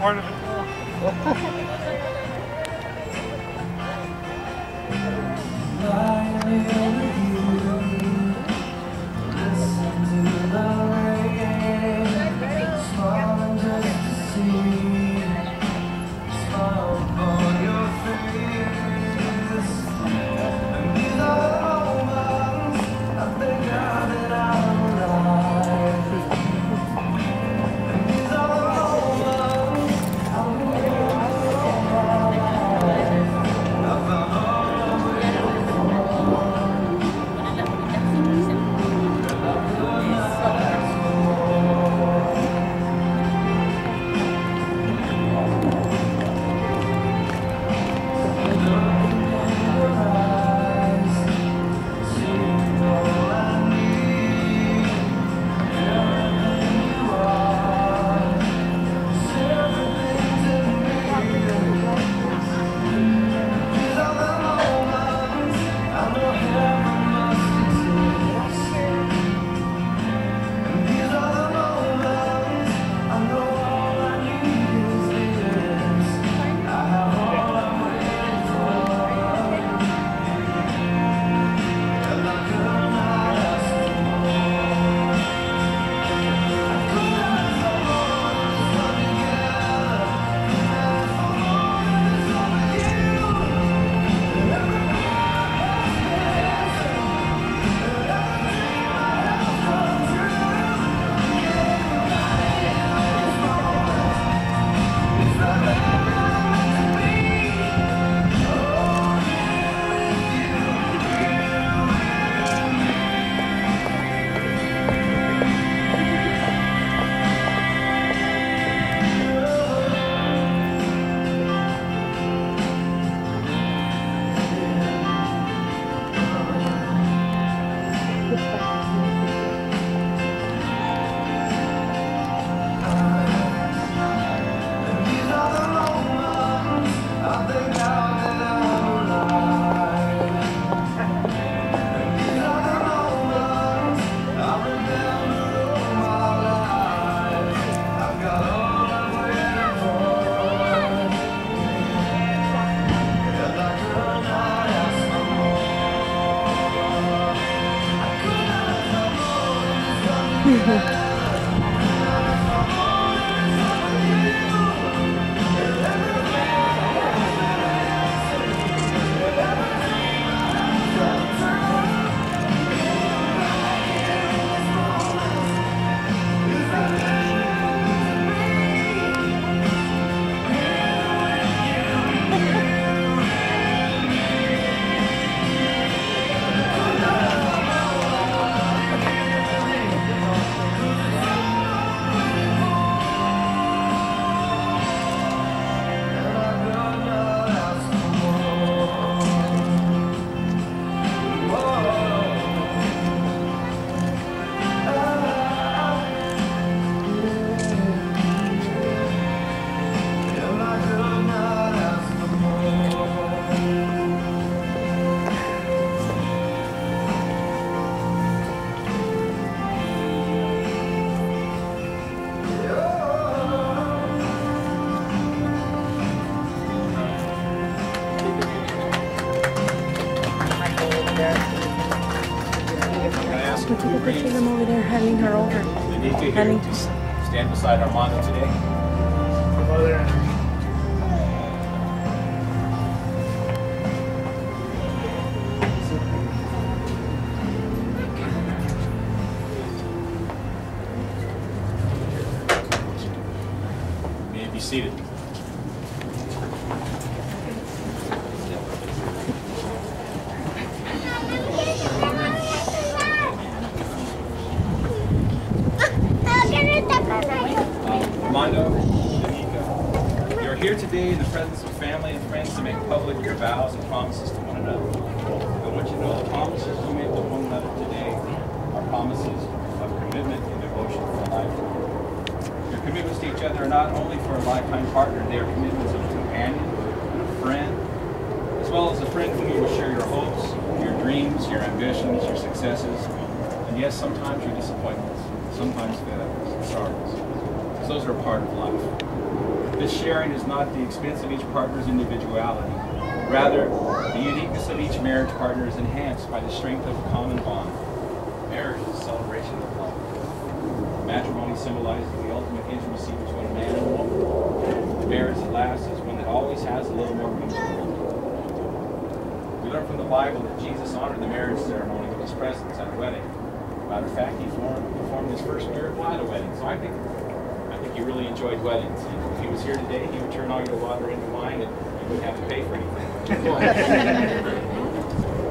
part of it. We Danica here to stand beside Armando today. Be seated. Armando, Danica, you're here today in the presence of family and friends to make public your vows and promises to one another. I want you to know the promises you make to one another today are promises of commitment and devotion for life. Your commitments to each other are not only for a lifetime partner, they are commitments of a companion, and a friend, as well as a friend whom you will share your hopes, your dreams, your ambitions, your successes, and yes, sometimes your disappointments, sometimes failures, sorrows. As those are a part of life. This sharing is not the expense of each partner's individuality. Rather, the uniqueness of each marriage partner is enhanced by the strength of a common bond. Marriage is a celebration of love. Matrimony symbolizes the ultimate intimacy between a man and a woman. The marriage that lasts is one that always has a little more grow. We learn from the Bible that Jesus honored the marriage ceremony with his presence at a wedding. Matter of fact, he formed, performed his first miracle at a wedding. So I think he really enjoyed weddings. If he was here today, he would turn all your water into wine and you wouldn't have to pay for anything.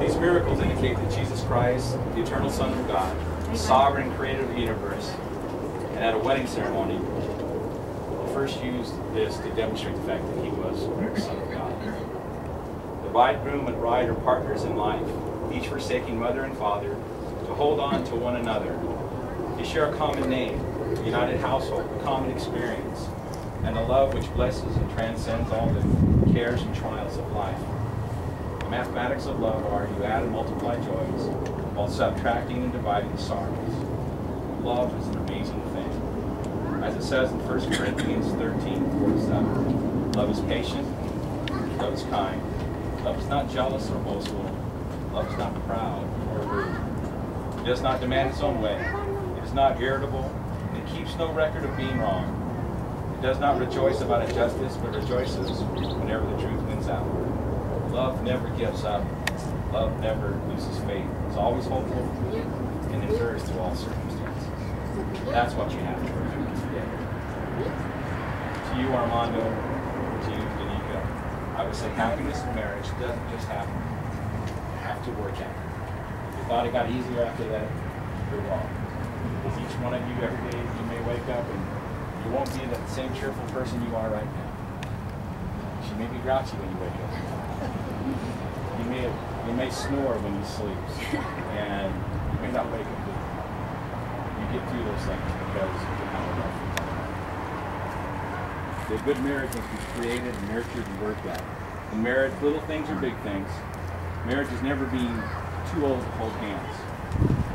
These miracles indicate that Jesus Christ, the eternal Son of God, the sovereign creator of the universe, and at a wedding ceremony, first used this to demonstrate the fact that he was the Son of God. The bridegroom and bride are partners in life, each forsaking mother and father to hold on to one another. They share a common name, united household, a common experience, and a love which blesses and transcends all the cares and trials of life. The mathematics of love are you add and multiply joys while subtracting and dividing sorrows. Love is an amazing thing. As it says in 1 Corinthians 13, 47, love is patient, love is kind, love is not jealous or boastful, love is not proud or rude. It does not demand its own way. It is not irritable. Keeps no record of being wrong. It does not rejoice about injustice, but rejoices whenever the truth wins out. Love never gives up. Love never loses faith. It's always hopeful and endures through all circumstances. That's what you have to remember today. To you, Armando, to you, Danica, I would say happiness in marriage doesn't just happen. You have to work at it. If you thought it got easier after that, you're wrong. Because each one of you, every day, wake up and you won't be that same cheerful person you are right now. She may be grouchy when you wake up. You may you may snore when you sleep, and you may not wake up. You get through those things because you have enough. The good marriage must be created and nurtured and worked at. In marriage, little things are big things. Marriage is never being too old to hold hands.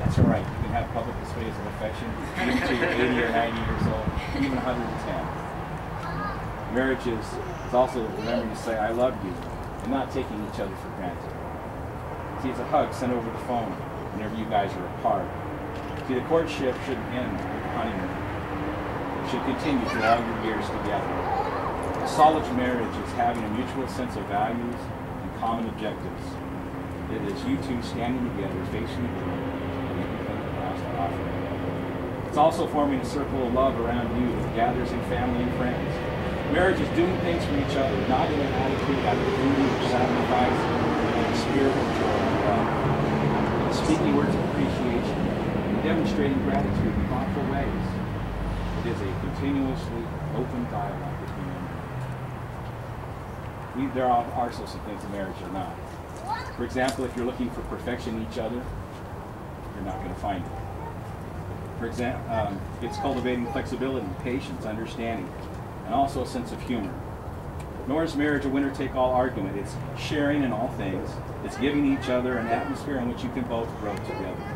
That's all right. You can have public displays of affection even until you're 80 or 90 years old, even 110. Marriage is, is also remembering to say, I love you, and not taking each other for granted. See, it's a hug sent over the phone whenever you guys are apart. See, the courtship shouldn't end with the honeymoon. It should continue through all your years together. A solid marriage is having a mutual sense of values and common objectives. It is you two standing together, facing the world, and everything that has to offer. It's also forming a circle of love around you that gathers in family and friends. Marriage is doing things for each other, not in an attitude out of duty or sacrifice, but in a spirit of joy and love. Speaking words of appreciation and demonstrating gratitude in thoughtful ways. It is a continuously open dialogue between. We, there are, are still some things in marriage are not. For example, if you're looking for perfection in each other, you're not going to find it. For example, um, it's cultivating flexibility, patience, understanding, and also a sense of humor. Nor is marriage a winner-take-all argument. It's sharing in all things. It's giving each other an atmosphere in which you can both grow together.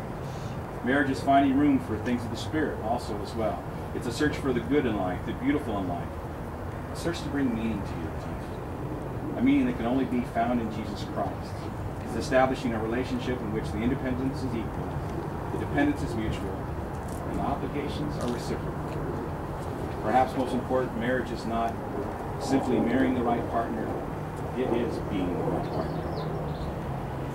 Marriage is finding room for things of the Spirit also as well. It's a search for the good in life, the beautiful in life. A search to bring meaning to your life. A meaning that can only be found in Jesus Christ. It's establishing a relationship in which the independence is equal, the dependence is mutual, obligations are reciprocal. Perhaps most important, marriage is not simply marrying the right partner, it is being the right partner.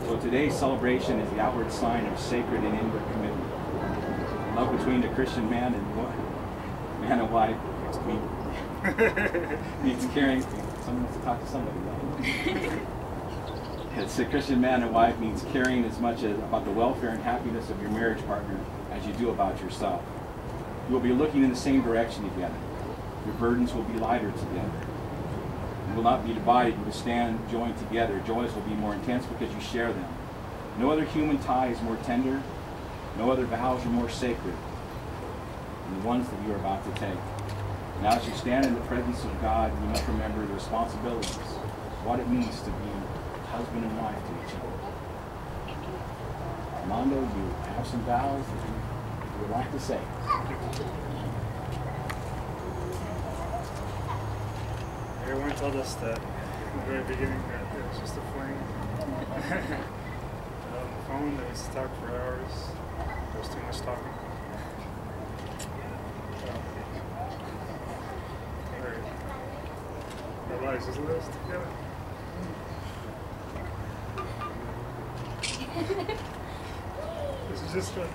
So today's celebration is the outward sign of sacred and inward commitment. Love between a Christian man and wife, man and wife means caring. Someone wants to talk to somebody. It's a Christian man and wife means caring as much as about the welfare and happiness of your marriage partner as you do about yourself. You will be looking in the same direction together. Your burdens will be lighter together. You will not be divided. You will stand joined together. Joys will be more intense because you share them. No other human tie is more tender. No other vows are more sacred than the ones that you are about to take. Now, as you stand in the presence of God, you must remember the responsibilities, what it means to be husband and wife to each other. Armando, you have some vows you would like to say. Everyone told us that in the very beginning that it was just a fling. on the phone, they used to talk for hours. There was too much talking. Our, our lives, isn't this together? this is just a.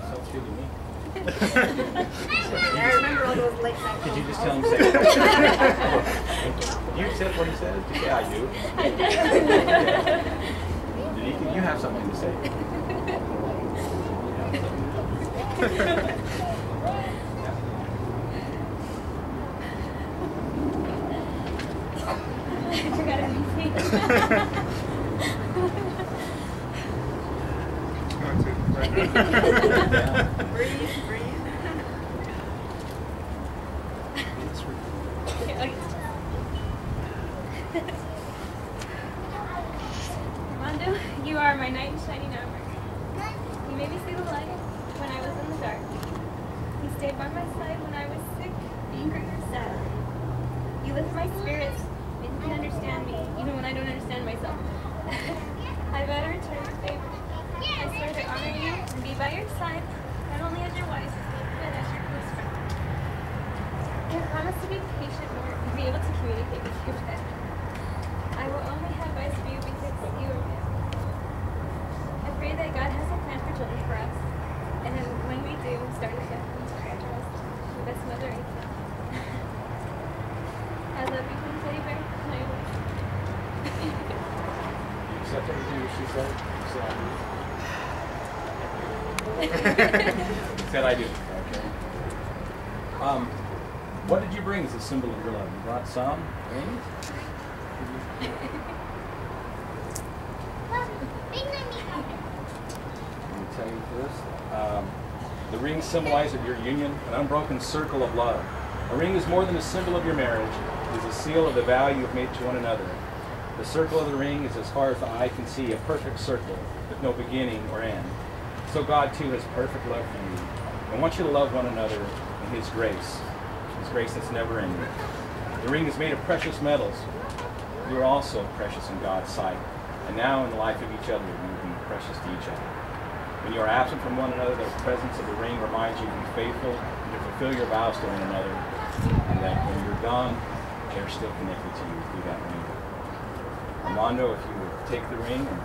Sounds good to me. I remember all those late night Did you just tell him say do You said what he said? Did you say I do? Danica, you have something to say. I forgot everything. Not too- right. Yeah. breathe, breathe. Armando, you are my knight in shining armor. You made me see the light when I was in the dark. You stayed by my side when I was sick, angry, or sad. You lift my spirits and you can understand me, even when I don't understand myself. I vow to return your favor. I swear to honor you and be by your side, not only as your wife, but as your close friend. I promise to be patient and be able to communicate with you better. I will only have eyes for you because you are my I pray that God has a plan for children for us. And then when we do start a family, I trust the best mother I can. I love you, Queen and I will. You accept everything that she said? Said I do. You said I do. Okay. Um, what did you bring as a symbol of your love? You brought some rings? Let me tell you this. Um, the rings symbolize your union, an unbroken circle of love. A ring is more than a symbol of your marriage. It is a seal of the value you've made to one another. The circle of the ring is as far as the eye can see, a perfect circle with no beginning or end. So God too has perfect love for you. I want you to love one another in His grace, His grace that's never ending. The ring is made of precious metals. You are also precious in God's sight. And now in the life of each other, you will be precious to each other. When you are absent from one another, the presence of the ring reminds you to be faithful and to fulfill your vows to one another. And that when you're gone, they're still connected to you through that ring. Armando, if you would take the ring and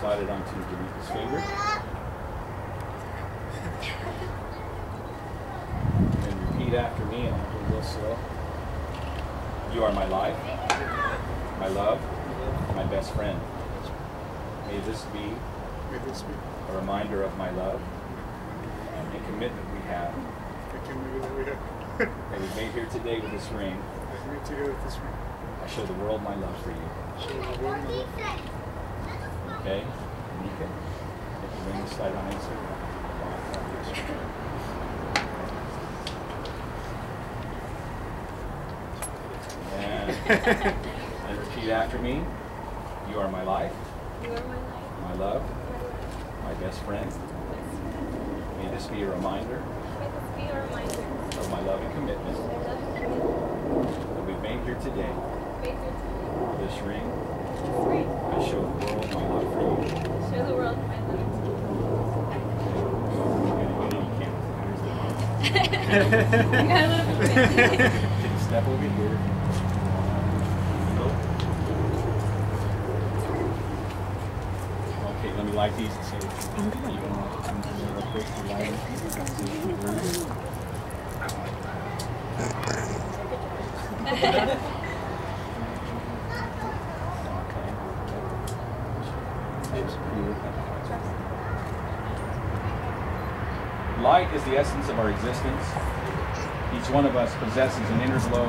slide it onto Danica's finger. And repeat after me, and I'll do it real slow. You are my life, my love, my best friend. May this be May this be a reminder of my love and commitment we have the community that we have. that we've made here today with this ring. Let's meet together this ring. I show the world my love for you. Show the world my love. Okay? Nika, if the ring is slide on inside. And, and repeat after me. You are my life, You are my life, my love, my best friend. May this be a reminder May this be a reminder of my love and commitment that I love you. that we've made here today. This ring, I show the world my love for you. Show the world my love you. Got a little bit. Take a step over here. Me light these you want to to Light is the essence of our existence. Each one of us possesses an inner glow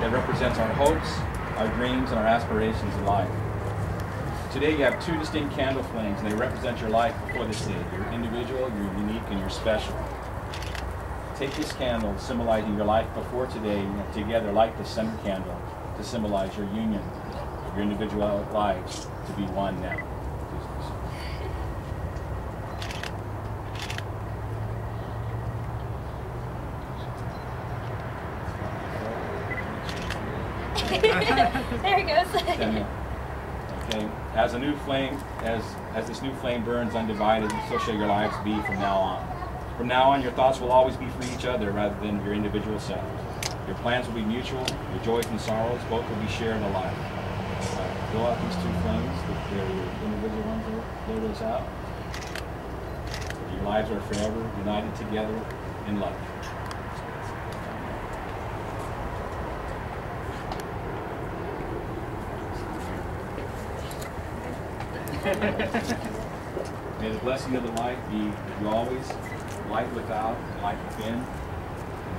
that represents our hopes, our dreams, and our aspirations in life. Today you have two distinct candle flames, and they represent your life before this day. You're individual, you're unique, and you're special. take this candle symbolizing your life before today and together light the center candle to symbolize your union, your individual lives to be one now. there he goes. Okay, as a new flame, as as this new flame burns undivided, so shall your lives be from now on. From now on, your thoughts will always be for each other rather than your individual selves. Your plans will be mutual. Your joys and sorrows both will be shared alike. Uh, blow out these two flames. They're your individual ones. Blow those out. Your lives are forever united together in love. May the blessing of the light be with you always, light without, light within.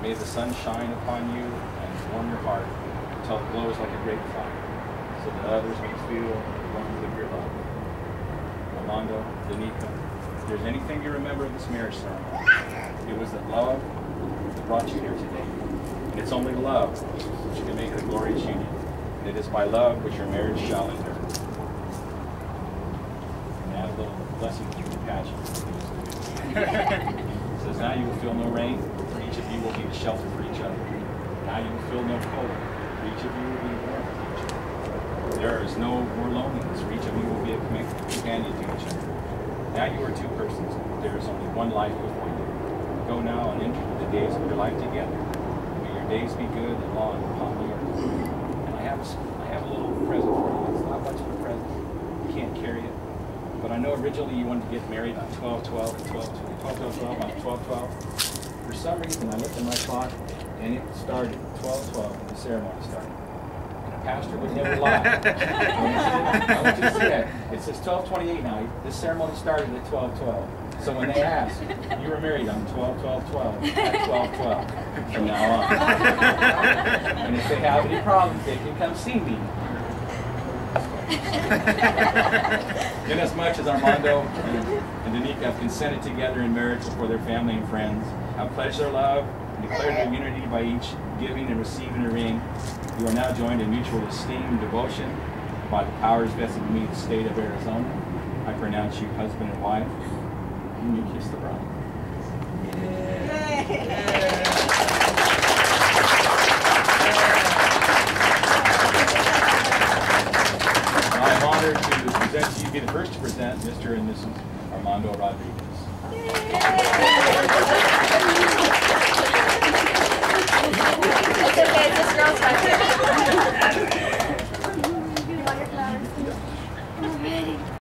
May the sun shine upon you and warm your heart until it glows like a great fire, so that others may feel the warmth of your love. Armando, Danica, if there's anything you remember of this marriage ceremony, it was that love that brought you here today. And it's only love which can make a glorious union. And it is by love which your marriage shall endure. And add a little blessing to the passion. It says, now you will feel no rain, for each of you will be a shelter for each other. Now you will feel no cold, for each of you will be warm to each other. There is no more loneliness, for each of you will be a companion to each other. Now you are two persons, but there is only one life before you. Go now and enter the days of your life together. May your days be good and long upon the earth. And I have, I have a little present for you. It's not much of a present. You can't carry it. I know originally you wanted to get married on 12 12 and 12 12 12 12 on 12 12. For some reason, I looked at my clock and it started 12 12 when the ceremony started. And a pastor would never lie. I want you to see that. It says 12 28 now. This ceremony started at 12 12. So when they ask, you were married on 12 12 12 at 12 12 from now on. and if they have any problems, they can come see me. Inasmuch as Armando and, and Danica have consented together in marriage before their family and friends, have pledged their love and declared their unity by each giving and receiving a ring, you are now joined in mutual esteem and devotion by the powers vested in me, the state of Arizona. I pronounce you husband and wife, and you kiss the bride. I honor to present to you, be the first to present Mr. and Mrs. Armando Rodriguez. It's okay, this girl's my